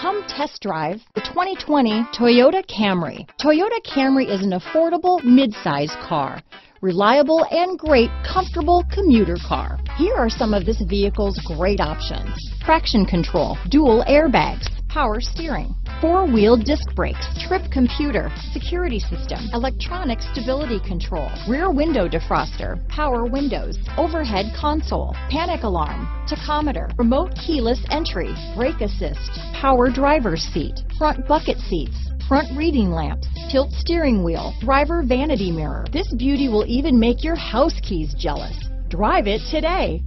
Come test drive the 2020 Toyota Camry. Toyota Camry is an affordable mid-size car. Reliable and great comfortable commuter car. Here are some of this vehicle's great options. Traction control, dual airbags, power steering, four-wheel disc brakes, trip computer, security system, electronic stability control, rear window defroster, power windows, overhead console, panic alarm, tachometer, remote keyless entry, brake assist, power driver's seat, front bucket seats, front reading lamps, tilt steering wheel, driver vanity mirror. This beauty will even make your house keys jealous. Drive it today.